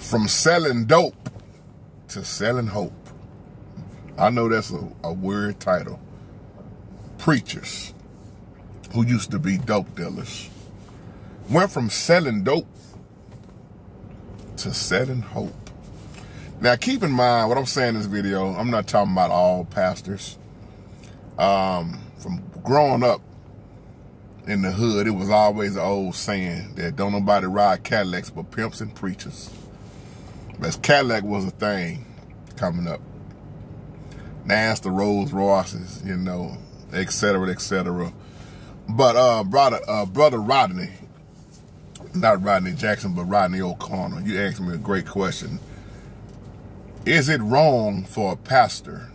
From selling dope to selling hope. I know that's a, a weird title. Preachers who used to be dope dealers went from selling dope to selling hope. Now, keep in mind what I'm saying in this video. I'm not talking about all pastors. Um, from growing up in the hood, it was always an old saying that don't nobody ride Cadillacs but pimps and preachers. Because Cadillac was a thing coming up. Now it's the Rolls Royces, you know, et cetera, et cetera. But uh, brother, uh, brother Rodney, not Rodney Jackson, but Rodney O'Connor, you asked me a great question. Is it wrong for a pastor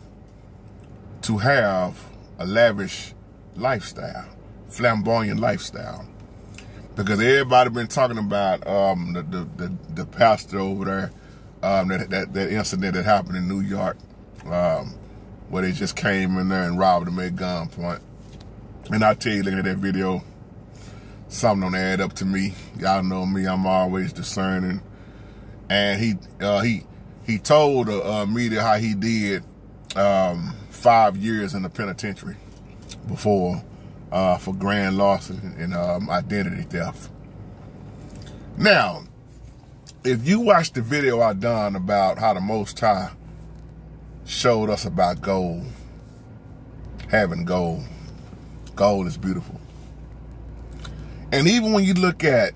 to have a lavish lifestyle, flamboyant lifestyle? Because everybody been talking about um, the, the, the, the, pastor over there, um, that, that, that incident that happened in New York, um, where they just came in there and robbed him at gunpoint. And I tell you, looking at that video, something don't add up to me. Y'all know me; I'm always discerning. And he uh, he he told the uh, media how he did um, five years in the penitentiary before uh, for grand larceny and um, identity theft. Now, if you watch the video I done about how the Most High showed us about gold, having gold, gold is beautiful. And even when you look at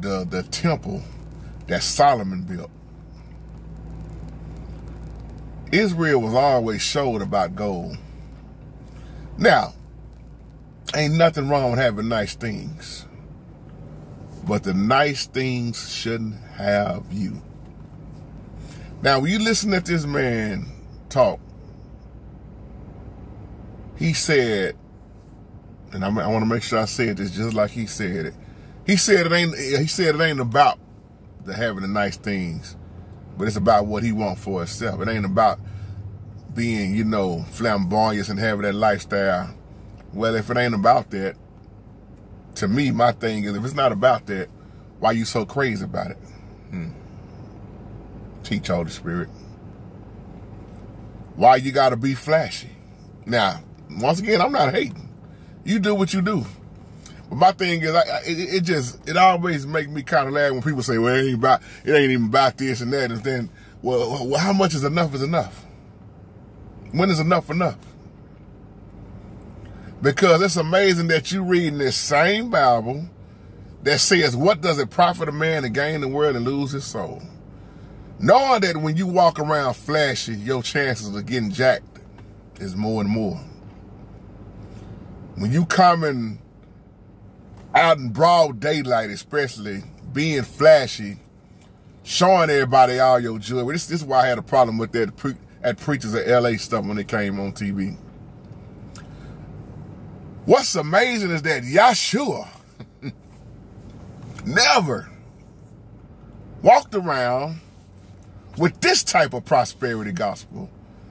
the the temple that Solomon built, Israel was always showed about gold. Now, ain't nothing wrong with having nice things. But the nice things shouldn't have you. Now, when you listen to this man talk, he said and I, I want to make sure I said this just like he said it. He said it ain't. He said it ain't about the having the nice things, but it's about what he want for himself. It ain't about being, you know, flamboyant and having that lifestyle. Well, if it ain't about that, to me, my thing is, if it's not about that, why you so crazy about it? Hmm. Teach Holy Spirit. Why you got to be flashy? Now, once again, I'm not hating. You do what you do. But my thing is, I, it, it, just it always make me kind of laugh when people say, "Well, it ain't about it ain't even about this and that." And then, well, well, how much is enough is enough? When is enough enough? Because it's amazing that you reading this same Bible that says, "What does it profit a man to gain the world and lose his soul?" Knowing that when you walk around flashy, your chances of getting jacked is more and more when you coming out in broad daylight, especially being flashy, showing everybody all your jewelry. This, this is why I had a problem with that at preachers of LA stuff when it came on TV. What's amazing is that Yahshua never walked around with this type of prosperity gospel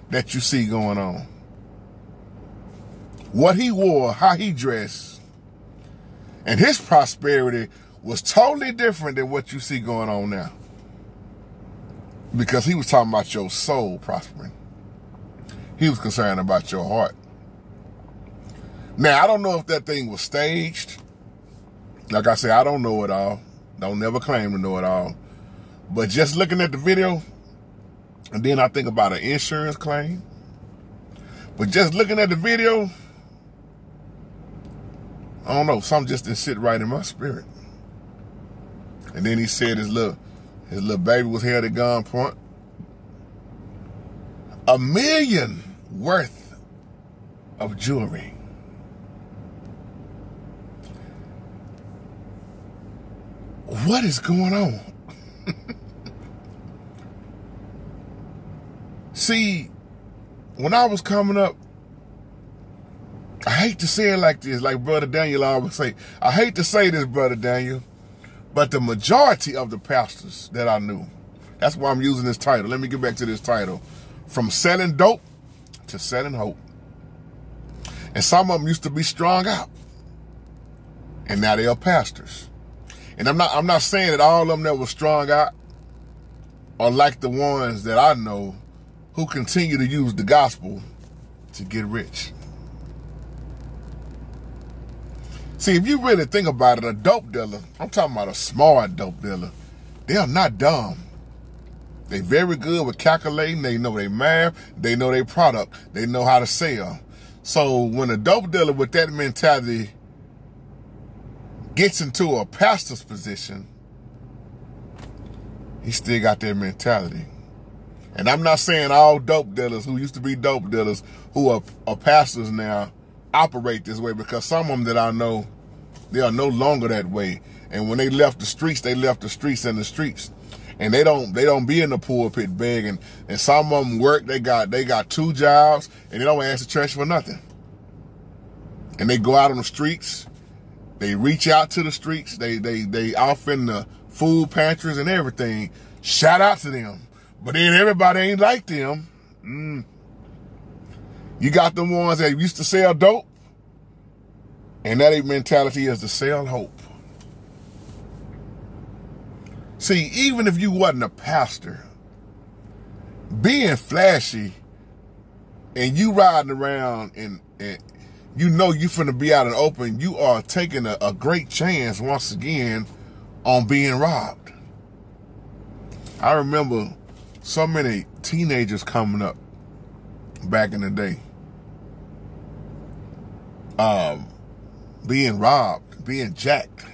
that you see going on what he wore, how he dressed, and his prosperity was totally different than what you see going on now. Because he was talking about your soul prospering. He was concerned about your heart. Now, I don't know if that thing was staged. Like I said, I don't know it all. Don't never claim to know it all. But just looking at the video, and then I think about an insurance claim. But just looking at the video, I don't know, something just didn't sit right in my spirit. And then he said his little his little baby was held at gunpoint. A million worth of jewelry. What is going on? See, when I was coming up, I hate to say it like this, like Brother Daniel I always say. I hate to say this, Brother Daniel, but the majority of the pastors that I knew, that's why I'm using this title. Let me get back to this title. From selling dope to selling hope. And some of them used to be strung out. And now they are pastors. And I'm not I'm not saying that all of them that were strung out are like the ones that I know who continue to use the gospel to get rich. See, if you really think about it, a dope dealer, I'm talking about a smart dope dealer, they are not dumb. They very good with calculating. They know their math. They know their product. They know how to sell. So when a dope dealer with that mentality gets into a pastor's position, he still got that mentality. And I'm not saying all dope dealers who used to be dope dealers who are, are pastors now operate this way because some of them that I know, they are no longer that way. And when they left the streets, they left the streets in the streets. And they don't they don't be in the pulpit begging. And some of them work, they got they got two jobs and they don't ask the church for nothing. And they go out on the streets, they reach out to the streets, they they they off in the food pantries and everything. Shout out to them. But then everybody ain't like them. Mm. You got the ones that used to sell dope, and that mentality is to sell hope. See, even if you wasn't a pastor, being flashy and you riding around and, and you know you finna be out and open, you are taking a, a great chance once again on being robbed. I remember so many teenagers coming up back in the day. Um, being robbed, being jacked.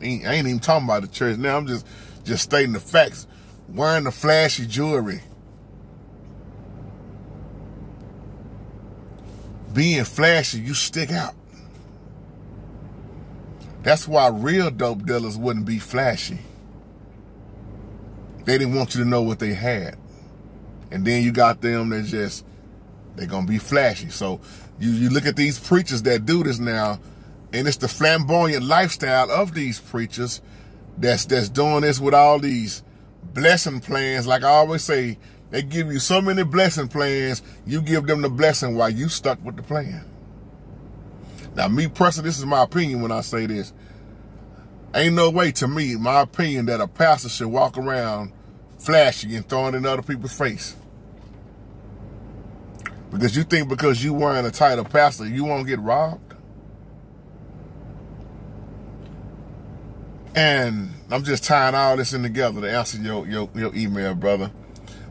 I ain't, even talking about the church now. I'm just just stating the facts. Wearing the flashy jewelry. Being flashy, you stick out. That's why real dope dealers wouldn't be flashy. They didn't want you to know what they had. And then you got them that just, they're going to be flashy. So you, you look at these preachers that do this now, and it's the flamboyant lifestyle of these preachers that's that's doing this with all these blessing plans. Like I always say, they give you so many blessing plans, you give them the blessing while you stuck with the plan. Now, me personally, this is my opinion when I say this. Ain't no way to me, my opinion, that a pastor should walk around flashing and throwing in other people's face. Because you think because you wearing a title pastor, you won't get robbed? And I'm just tying all this in together to answer your, your, your email, brother.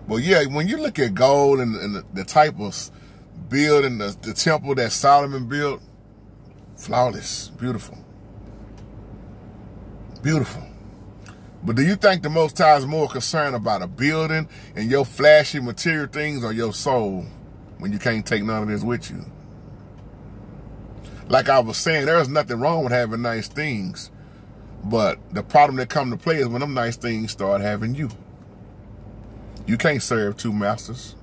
But yeah, when you look at gold and, and the, the, type of building, the, the temple that Solomon built, flawless, beautiful. Beautiful. But do you think the Most High is more concerned about a building and your flashy material things or your soul when you can't take none of this with you? Like I was saying, there's nothing wrong with having nice things. But the problem that come to play is when them nice things start having you. You can't serve two masters.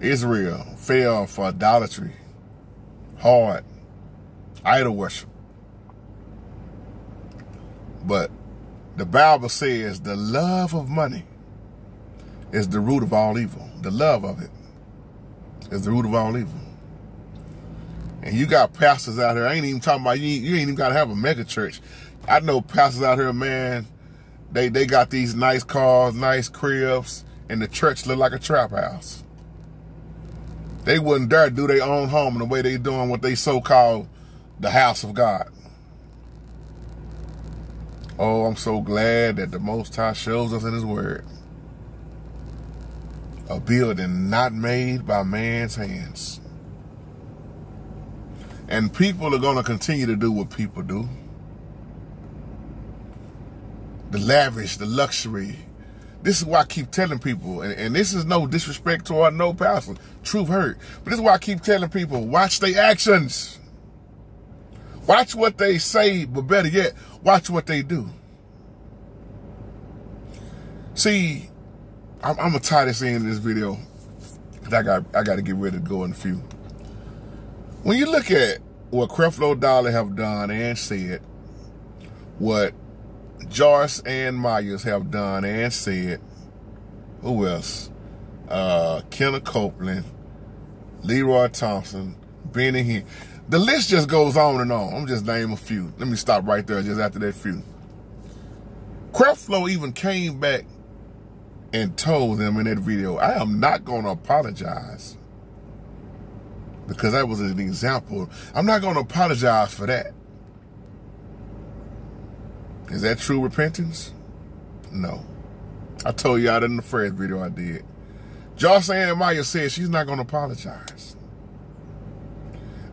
Israel fell for idolatry, hard, idol worship. But the Bible says the love of money is the root of all evil. The love of it is the root of all evil. And you got pastors out here. I ain't even talking about you. You ain't even got to have a mega church. I know pastors out here, man. They they got these nice cars, nice cribs, and the church look like a trap house. They wouldn't dare do their own home in the way they doing what they so called the house of God. Oh, I'm so glad that the Most High shows us in His Word a building not made by man's hands. And people are going to continue to do what people do. The lavish, the luxury. This is why I keep telling people, and, and this is no disrespect to our no pastor, truth hurt. But this is why I keep telling people, watch their actions. Watch what they say, but better yet, watch what they do. See, I'm, I'm gonna tie this in this video. I got I got to get ready to go in a few. When you look at what Creflo Dollar have done and said, what Joyce and Myers have done and said, who else? Uh, Kenneth Copeland, Leroy Thompson, Benny Hinn. The list just goes on and on. I'm just naming a few. Let me stop right there just after that few. Creflo even came back and told them in that video, I am not going to apologize. Because that was an example. I'm not going to apologize for that. Is that true repentance? No. I told y'all that in the first video I did. Jocelyn Maya said she's not going to apologize.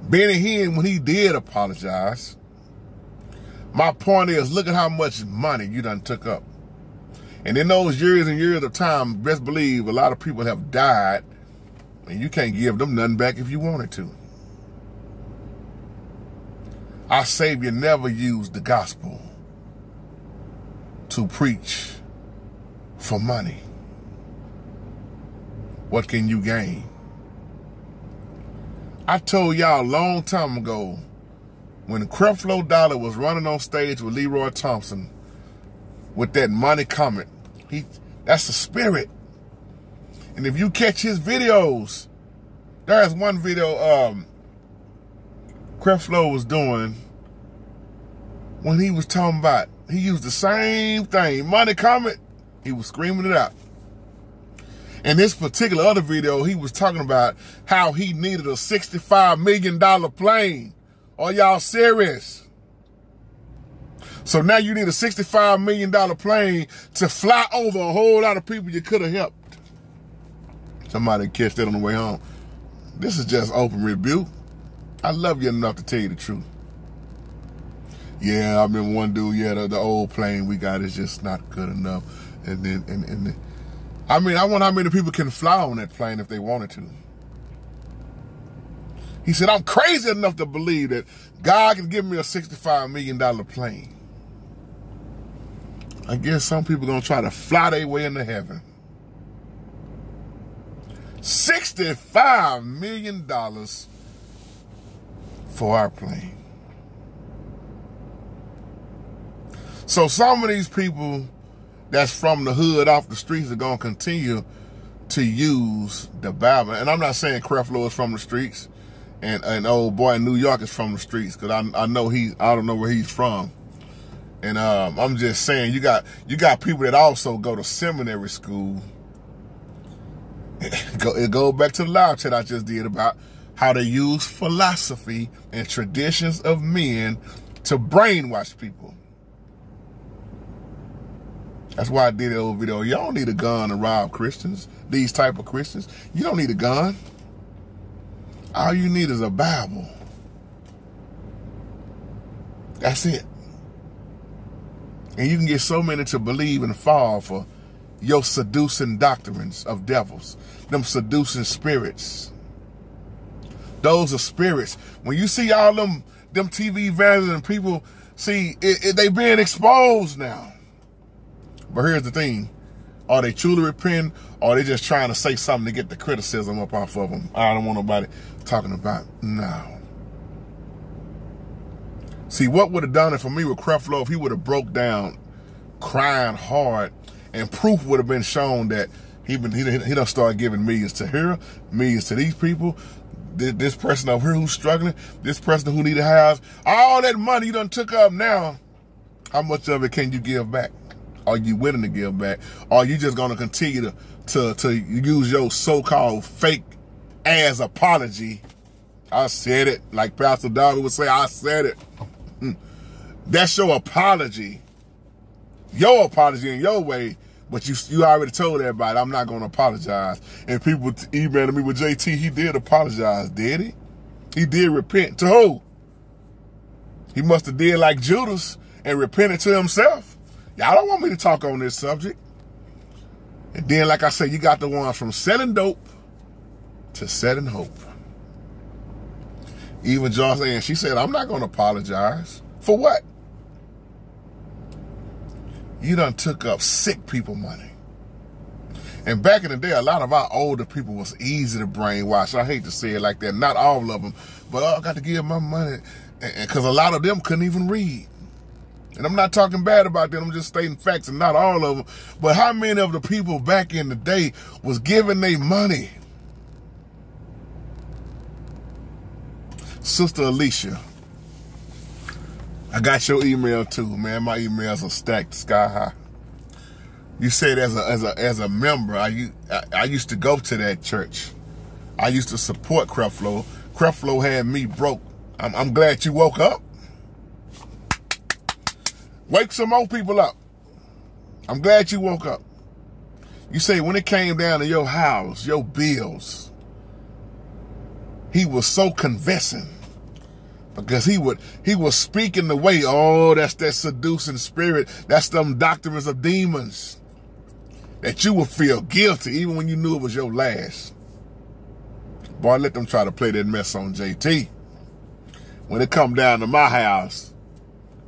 Benny Hinn, when he did apologize, my point is, look at how much money you done took up. And in those years and years of time, best believe a lot of people have died and you can't give them nothing back if you wanted to. Our Savior never used the gospel to preach for money. What can you gain? I told y'all a long time ago when Creflo Dollar was running on stage with Leroy Thompson with that money comment, he that's the spirit. And if you catch his videos, there's one video um Creflo was doing when he was talking about he used the same thing, money comment, he was screaming it out. In this particular other video, he was talking about how he needed a $65 million plane. Are y'all serious? So now you need a $65 million plane to fly over a whole lot of people you could have helped. Somebody catch that on the way home. This is just open rebuke. I love you enough to tell you the truth. Yeah, I remember one dude, yeah, the, the old plane we got is just not good enough. And then, and, and, I mean, I wonder how many people can fly on that plane if they wanted to. He said, I'm crazy enough to believe that God can give me a $65 million plane. I guess some people going to try to fly their way into heaven. $65 million for our plane. So some of these people that's from the hood off the streets are going to continue to use the Bible. And I'm not saying Creflo is from the streets and an old boy in New York is from the streets because I, I know he, I don't know where he's from. And um, I'm just saying, you got you got people that also go to seminary school. it goes back to the live chat I just did about how they use philosophy and traditions of men to brainwash people. That's why I did that old video. Don't need a gun to rob Christians, these type of Christians. You don't need a gun. All you need is a Bible. That's it. And you can get so many to believe and fall for your seducing doctrines of devils, them seducing spirits. Those are spirits. When you see all them them TV vandals and people, see, it, it, they being exposed now. But here's the thing. Are they truly repenting or are they just trying to say something to get the criticism up off of them? I don't want nobody talking about now. See, what would have done it for me with Creflo if he would have broke down crying hard and proof would have been shown that he been he, he done started giving millions to here, millions to these people, this person over here who's struggling, this person who need a house, all that money you done took up now, how much of it can you give back? Are you willing to give back? Or are you just gonna continue to to, to use your so-called fake ass apology? I said it, like Pastor Darby would say, I said it. Hmm. That's your apology. Your apology in your way, but you you already told everybody, I'm not going to apologize. And people emailing me with JT, he did apologize, did he? He did repent. To who? He must have did like Judas and repented to himself. Y'all don't want me to talk on this subject. And then, like I said, you got the ones from selling dope to setting hope. Even Jocelyn, she said, I'm not going to apologize. For what? You done took up sick people money. And back in the day, a lot of our older people was easy to brainwash. I hate to say it like that. Not all of them. But oh, I got to give my money. Because a lot of them couldn't even read. And I'm not talking bad about them. I'm just stating facts and not all of them. But how many of the people back in the day was giving their money? Sister Alicia, I got your email too, man. My emails are stacked sky high. You said as a as a as a member, I I, I used to go to that church. I used to support Creflo. Creflo had me broke. I'm, I'm glad you woke up. Wake some more people up. I'm glad you woke up. You say when it came down to your house, your bills, he was so convincing. Because he would he was speaking the way oh that's that seducing spirit. That's them doctrines of demons. That you would feel guilty even when you knew it was your last. Boy let them try to play that mess on jt when it come down to my house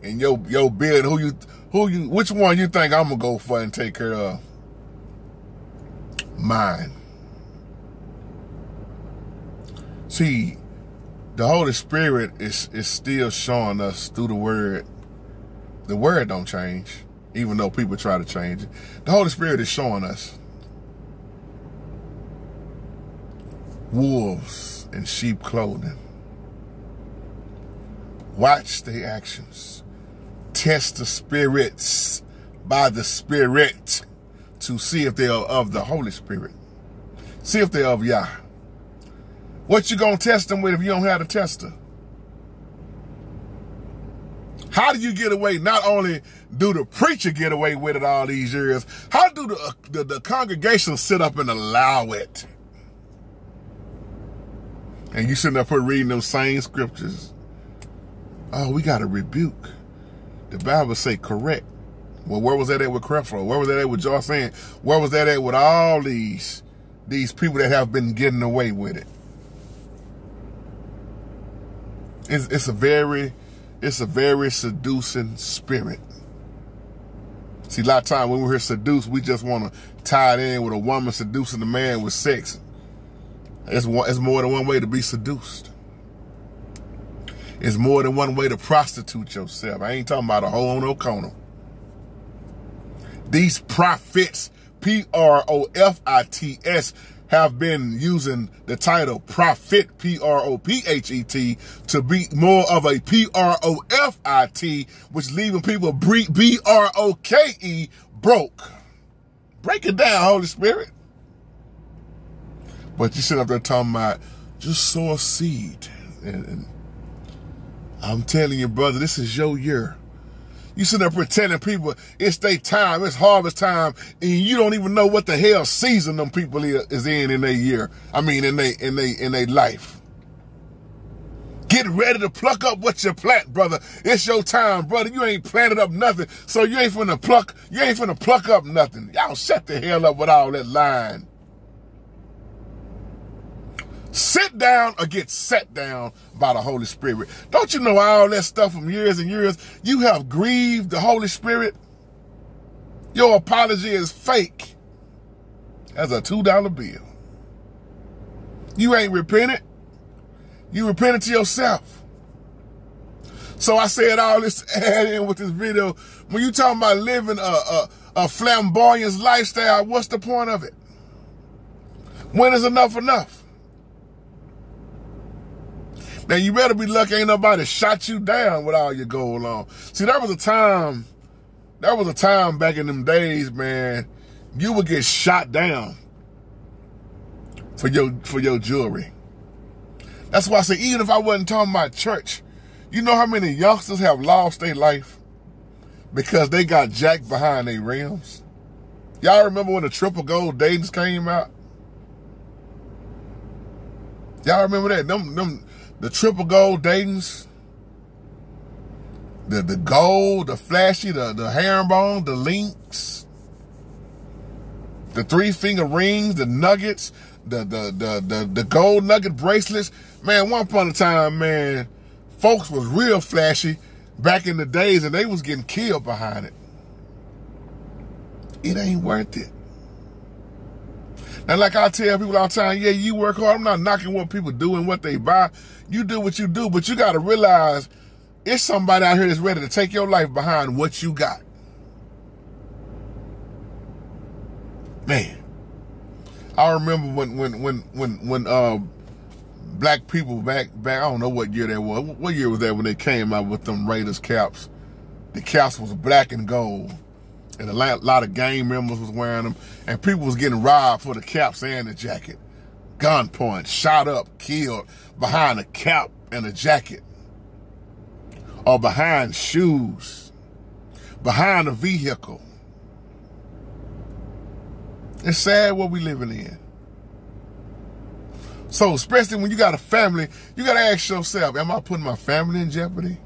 and your your bill who you who you which one you think i'm gonna go for and take care of mine see the Holy Spirit is is still showing us through the Word. The Word don't change, even though people try to change it. The Holy Spirit is showing us wolves in sheep clothing. Watch their actions. Test the spirits by the Spirit to see if they are of the Holy Spirit. See if they're of Yah. What you gonna test them with if you don't have a tester? How do you get away? Not only do the preacher get away with it all these years, how do the, the, the congregation sit up and allow it? And you sitting up here reading those same scriptures. Oh, we got a rebuke. The Bible say correct. Well, where was that at with Creflo? Where was that at with Josh saying? Where was that at with all these these people that have been getting away with it? It's, it's a very, it's a very seducing spirit. See, a lot of time when we hear seduce, we just want to tie it in with a woman seducing a man with sex. It's, one, it's more than one way to be seduced. It's more than one way to prostitute yourself. I ain't talking about a hole on no corner. These prophets, P-R-O-F-I-T-S, have been using the title prophet, P-R-O-P-H-E-T, to be more of a P-R-O-F-I-T, which leaving people B-R-O-K-E, broke. Break it down, Holy Spirit. But you sit up there talking about just sow a seed. And, and I'm telling you, brother, this is your year. You sitting there pretending people it's their time, it's harvest time, and you don't even know what the hell season them people is in in their year. I mean, in their in their in their life. Get ready to pluck up what you plant, brother. It's your time, brother. You ain't planted up nothing, so you ain't finna pluck. You ain't finna pluck up nothing. Y'all shut the hell up with all that line. Sit down or get set down by the Holy Spirit. Don't you know all that stuff from years and years? You have grieved the Holy Spirit. Your apology is fake as a $2 bill. You ain't repented. You repented to yourself. So I said all this to add in with this video. When you talking about living a, a, a flamboyant lifestyle, what's the point of it? When is enough enough? Now you better be lucky ain't nobody shot you down with all your gold on. See, that was a time, that was a time back in them days, man, you would get shot down for your for your jewelry. That's why I say even if I wasn't talking about church, you know how many youngsters have lost their life because they got jacked behind their rims? Y'all remember when the triple gold Dayton's came out? Y'all remember that? Them them the triple gold Dayton's, the the gold, the flashy, the the herringbone, the links, the three finger rings, the nuggets, the the the the, the gold nugget bracelets. Man, one upon a time, man, folks was real flashy back in the days, and they was getting killed behind it. It ain't worth it. And like I tell people all the time, yeah, you work hard. I'm not knocking what people do and what they buy. You do what you do, but you got to realize it's somebody out here that's ready to take your life behind what you got. Man, I remember when when when when when uh, black people back back I don't know what year that was. What year was that when they came out with them Raiders caps? The caps was black and gold. And a lot of gang members was wearing them. And people was getting robbed for the caps and the jacket. Gunpoint, shot up, killed behind a cap and a jacket. Or behind shoes. Behind a vehicle. It's sad what we living in. So especially when you got a family, you got to ask yourself, am I putting my family in jeopardy?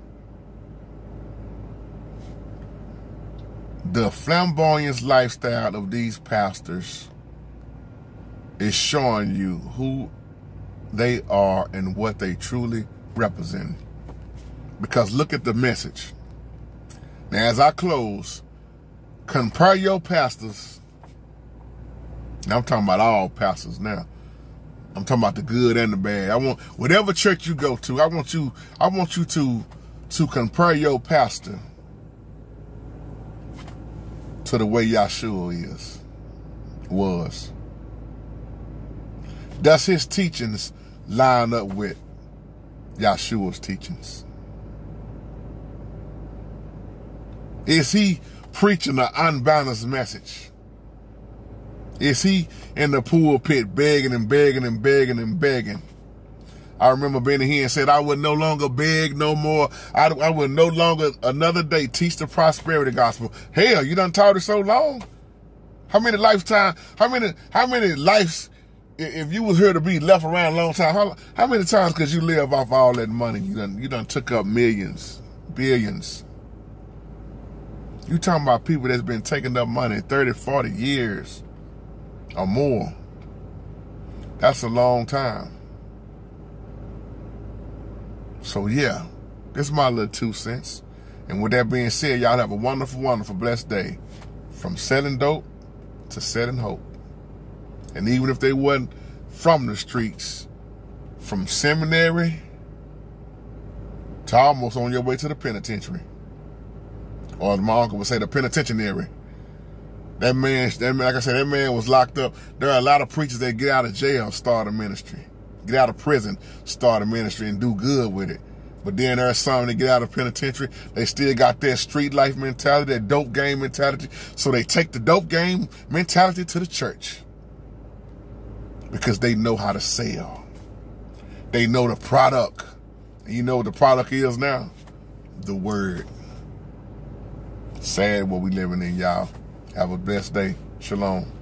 The flamboyant lifestyle of these pastors is showing you who they are and what they truly represent. Because look at the message. Now, as I close, compare your pastors. Now, I'm talking about all pastors now. I'm talking about the good and the bad. I want whatever church you go to, I want you, I want you to to compare your pastor to the way Yahshua is, was. Does his teachings line up with Yahshua's teachings? Is he preaching an unbalanced message? Is he in the pulpit begging and begging and begging and begging? I remember being here and said I would no longer beg no more. I, I would no longer another day teach the prosperity gospel. Hell, you done taught it so long. How many lifetime? How many? How many lives? If you was here to be left around a long time, how how many times could you live off all that money? You done you done took up millions, billions. You talking about people that's been taking up money 30, 40 years or more. That's a long time. So yeah, this is my little two cents. And with that being said, y'all have a wonderful, wonderful, blessed day. From selling dope to selling hope. And even if they wasn't from the streets, from seminary to almost on your way to the penitentiary. Or my uncle would say the penitentiary. That man, that man, like I said, that man was locked up. There are a lot of preachers that get out of jail, start a ministry. Get out of prison, start a ministry and do good with it. But then there's some that get out of penitentiary, they still got that street life mentality, that dope game mentality. So they take the dope game mentality to the church. Because they know how to sell. They know the product. And you know what the product is now? The word. Sad what we living in, y'all. Have a blessed day. Shalom.